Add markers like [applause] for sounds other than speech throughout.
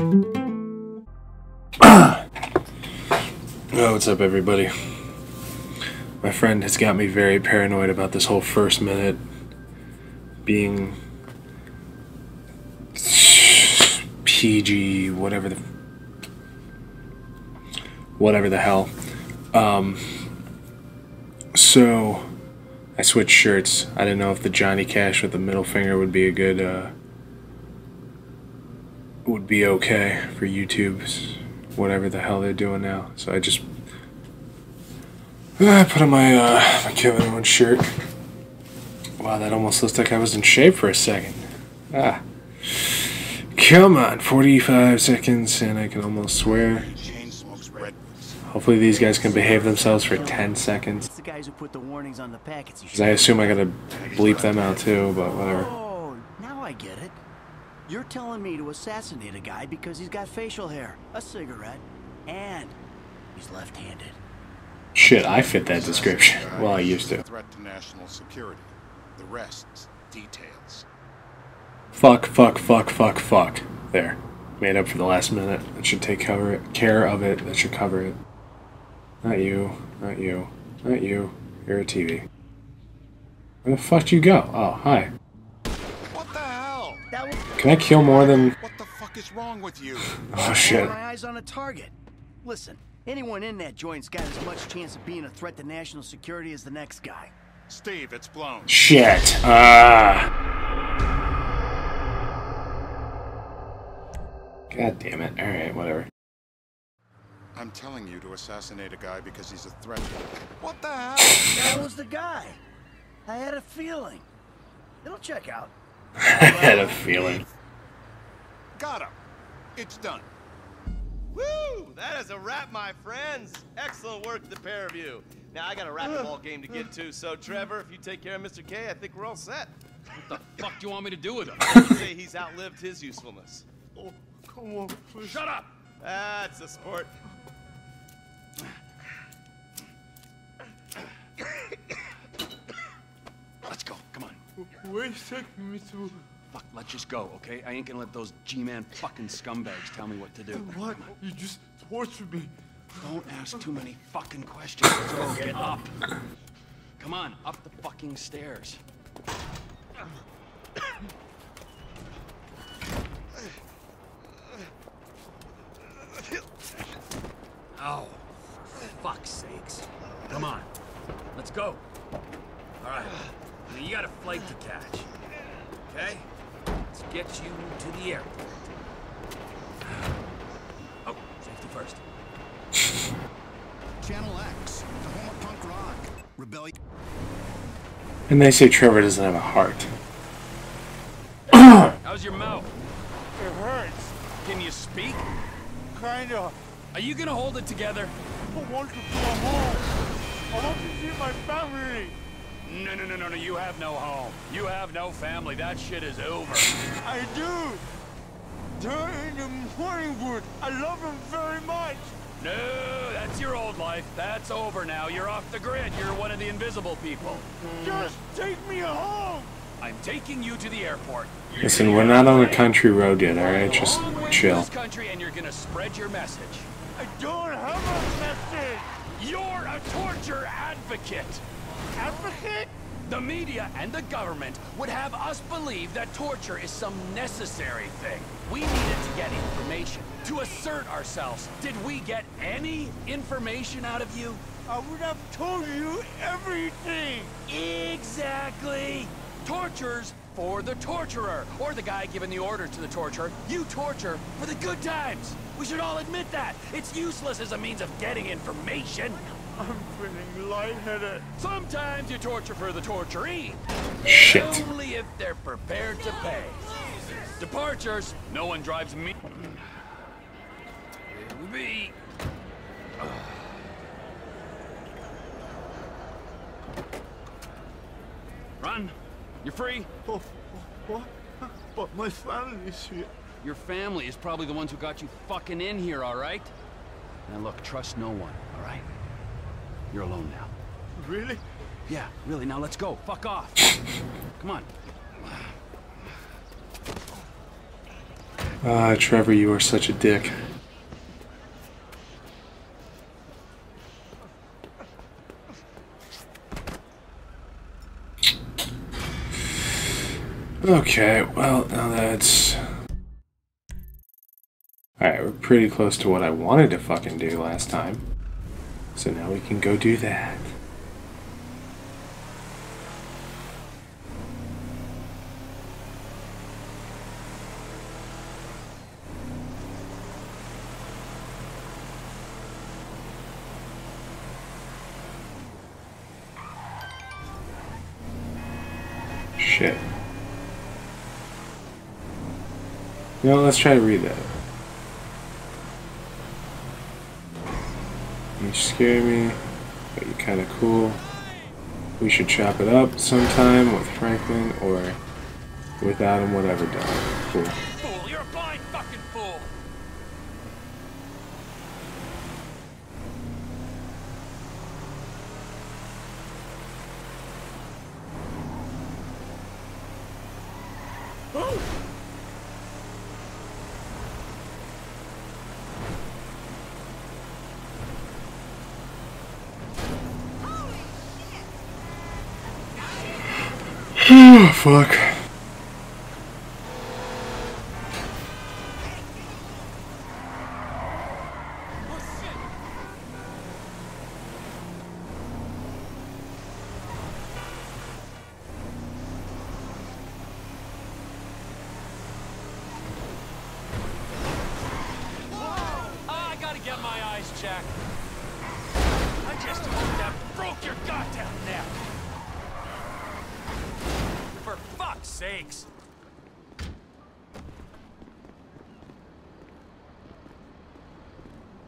[clears throat] Oh, what's up, everybody? My friend has got me very paranoid about this whole first minute being PG, whatever the whatever the hell. Um, so I switched shirts. I didn't know if the Johnny Cash with the middle finger would be a good uh, would be okay for YouTube's whatever the hell they're doing now. So I just [sighs] I put on my uh, my Kevin Owens shirt. Wow, that almost looks like I was in shape for a second. Ah. Come on, 45 seconds, and I can almost swear. Hopefully these guys can behave themselves for 10 seconds. It's the guys who put the warnings on the packets. Because I assume I gotta bleep them out too, but whatever. Oh, now I get it. You're telling me to assassinate a guy because he's got facial hair, a cigarette, and he's left-handed. Shit, I fit that description. [laughs] Well, I used to. Threat to national security. The rest, details. Fuck, fuck, fuck, fuck, fuck. There. Made up for the last minute. That should take cover it. care of it. That should cover it. Not you. Not you. Not you. You're a TV. Where the fuck do you go? Oh, hi. What the hell? That was Can I kill more than... What the fuck is wrong with you? [sighs] Oh, shit. my eyes on a target. Listen, anyone in that joint's got as much chance of being a threat to national security as the next guy. Steve, it's blown. Shit. Ah. God damn it. Alright, whatever. I'm telling you to assassinate a guy because he's a threat. What the hell? That was the guy. I had a feeling. It'll check out. I had a feeling. Got him. It's done. Woo! That is a wrap, my friends. Excellent work, the pair of you. Now I got a racquetball [sighs] game to get to, so Trevor, if you take care of Mr. K, I think we're all set. What the fuck do you want me to do with him? [laughs] I would say he's outlived his usefulness. Oh, come on, please. Shut up! That's a sport. On. Wait a second, Mr. Fuck, let's just go, okay? I ain't gonna let those G-man fucking scumbags tell me what to do. What? You just tortured me. Don't ask too many fucking questions. Let's go. Get up. Come on, up the fucking stairs. Oh, for fuck's sakes. Come on. Let's go. All right. Now you got a flight to catch. Okay? Let's get you to the airport. Oh, safety first. [laughs] Channel X, the home of punk rock. Rebellion. And they say Trevor doesn't have a heart. [coughs] How's your mouth? It hurts. Can you speak? Kinda. Are you gonna hold it together? I want to go home. I want to see my family. No, no, no, no, no. You have no home. You have no family. That shit is over. I do. They're in the morning wood. I love them very much. No, that's your old life. That's over now. You're off the grid. You're one of the invisible people. Just take me home. I'm taking you to the airport. You're Listen, we're not on a country road yet, alright? Just Long way to chill. This country, and you're gonna spread your message. I don't have a message. You're a torture advocate. The media and the government would have us believe that torture is some necessary thing. We needed to get information, to assert ourselves. Did we get any information out of you? I would have told you everything. Exactly! Tortures for the torturer, or the guy giving the order to the torturer. You torture for the good times. We should all admit that. It's useless as a means of getting information. I'm feeling lightheaded. Sometimes you torture for the torturee. Shit. Only if they're prepared to pay. Departures. No one drives me. Here we be. Run. You're free. Oh, what? But my family's here. Your family is probably the ones who got you fucking in here, all right? Now look, trust no one, all right? You're alone now. Really? Yeah, really, now let's go. Fuck off. Come on. Ah, Trevor, you are such a dick. Okay, well, now that's. Alright, we're pretty close to what I wanted to fucking do last time. So now we can go do that. Shit. Know, let's try to read that. You scare me, but you're kind of cool. We should chop it up sometime with Franklin or without him, whatever, done. Cool. Fool, you're a blind fucking fool! Oh, Oh, ah, I gotta get my eyes checked. I just hope that broke your goddamn neck. For fuck's sakes.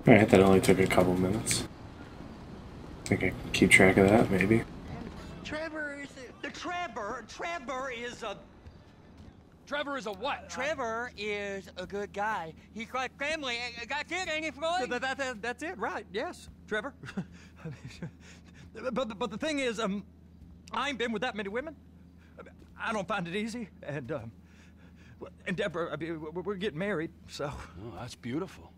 Alright, that only took a couple minutes. Think I can keep track of that, maybe. Trevor is the Trevor. Trevor is a Trevor is a what? Trevor is a good guy. He's got family. uh, Got kid, ain't he, Floyd? That, that, that, that's it, right? Yes, Trevor. but, [laughs] but but the thing is, um, I ain't been with that many women. I don't find it easy, and um, and Deborah, I mean, we're getting married, so. Oh, that's beautiful.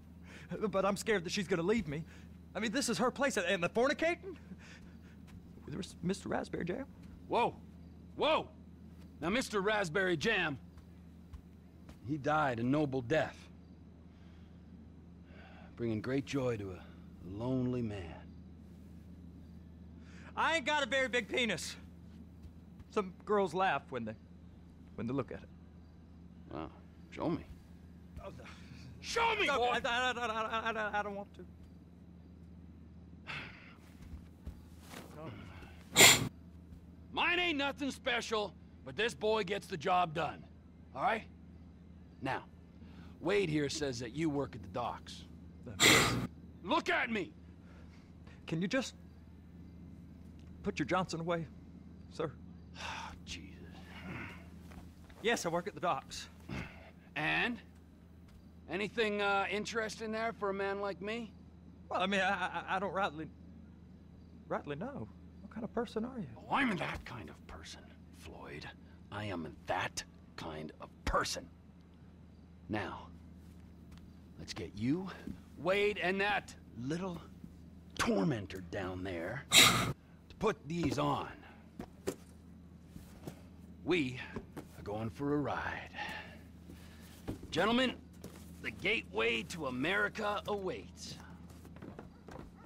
But I'm scared that she's gonna leave me. I mean, this is her place, and the fornicating with Mr. Raspberry Jam. Whoa, whoa! Now, Mr. Raspberry Jam, he died a noble death, bringing great joy to a lonely man. I ain't got a very big penis. Some girls laugh when they when they look at it. Wow, show me. Show me, No, boy! I, I, I, I, I, I don't want to. Mine ain't nothing special, but this boy gets the job done. All right? Now, Wade here says that you work at the docks. Look at me! Can you just put your Johnson away, sir? Oh, Jesus. Yes, I work at the docks. And? Anything uh, interesting there for a man like me? Well, I mean, I, I, I don't rightly, rightly know. What kind of person are you? Oh, I'm that kind of person, Floyd. I am that kind of person. Now, let's get you, Wade, and that little tormentor down there to put these on. We are going for a ride. Gentlemen, the gateway to America awaits.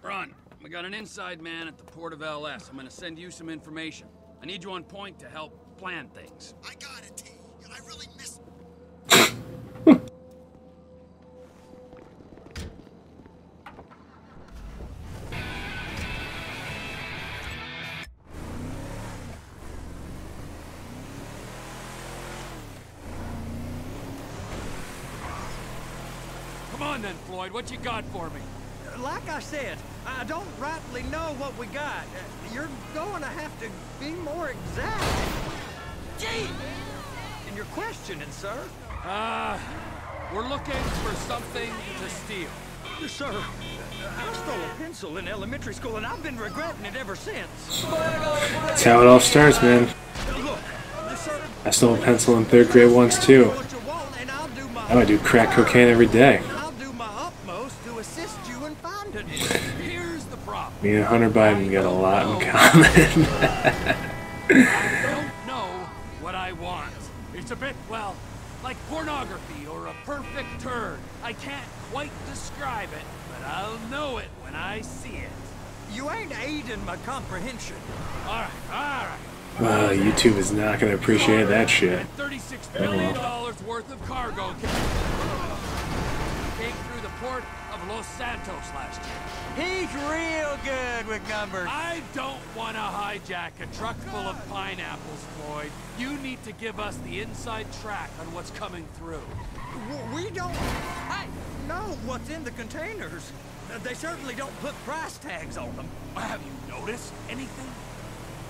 Ron, we got an inside man at the port of LS. I'm gonna send you some information. I need you on point to help plan things. I got it, T. on then, Floyd. What you got for me? Like I said, I don't rightly know what we got. Uh, You're going to have to be more exact. Gee! In your questioning, sir. Uh, we're looking for something to steal. Sir, I stole a pencil in elementary school, and I've been regretting it ever since. That's how it all starts, man. Look, I stole a pencil in third grade once, too. what you want, and I'll do my I would do crack cocaine every day. Me and Hunter Biden got a lot in oh. common. I don't [laughs] know what I want. It's a bit, well, like pornography or a perfect turd. I can't quite describe it, but I'll know it when I see it. You ain't aiding my comprehension. All right, all right. Wow, YouTube is not going to appreciate that shit. Thirty-six billion dollars worth of cargo ca- came through the port of Los Santos last year. He's real good with numbers. I don't want to hijack a truck full of pineapples, Floyd. You need to give us the inside track on what's coming through. We don't Hey, know what's in the containers. They certainly don't put price tags on them. Have you noticed anything?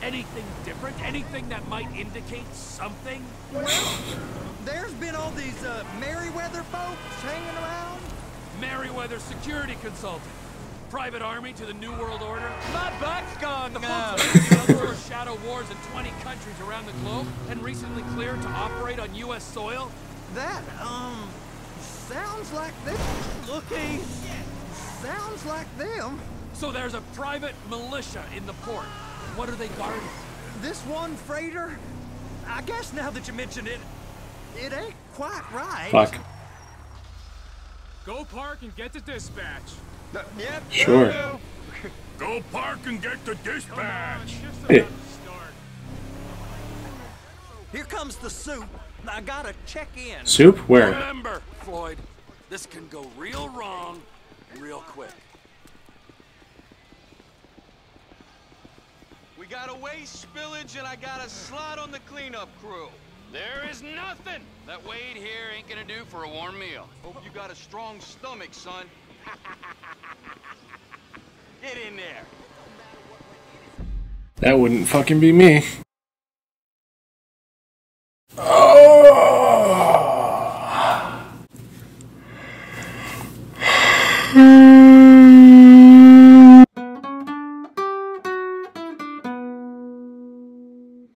Anything different? Anything that might indicate something? There's been all these uh, Merryweather folks hanging around. Merryweather Security Consulting. Private army to the New World Order. my butt's gone The numb. folks leading [laughs] outdoor shadow wars in 20 countries around the globe and recently cleared to operate on U.S. soil. That, um, sounds like them. Looky. Sounds like them. So there's a private militia in the port. What are they guarding? This one freighter, I guess now that you mention it, it ain't quite right. Fuck. Go park and get to dispatch. Uh, yep. Sure. [laughs] Go park and get the dispatch. Just Hey. about to start. Here comes the soup. I gotta check in. Soup? Where? Remember, Floyd, this can go real wrong real quick. Got a waste spillage and I got a slot on the cleanup crew. There is nothing that Wade here ain't gonna do for a warm meal. Hope you got a strong stomach, son. [laughs] Get in there. That wouldn't fucking be me.